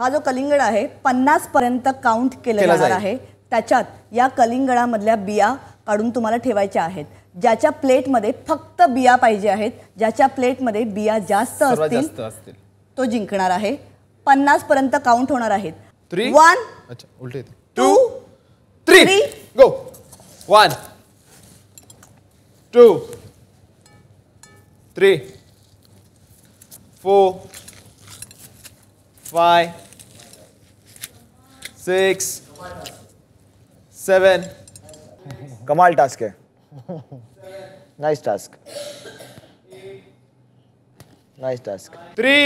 हा जो कलिंगड आहे पन्नास पर्यंत काउंट केलं केला जाणार जाईल. आहे. त्याच्यात या कलिंगडामधल्या बिया काढून तुम्हाला ठेवायच्या आहेत. ज्याच्या प्लेटमध्ये फक्त बिया पाहिजे आहेत. ज्याच्या प्लेटमध्ये बिया जास्त सर्वात असतील जास्त असतील. तो जिंकणार आहे. पन्नास पर्यंत काउंट होणार आहेत. Three. वन अच्छा उलटे येते. Two three Three. Go one two three four five, six seven कमाल टास्क है। Nice task nice task three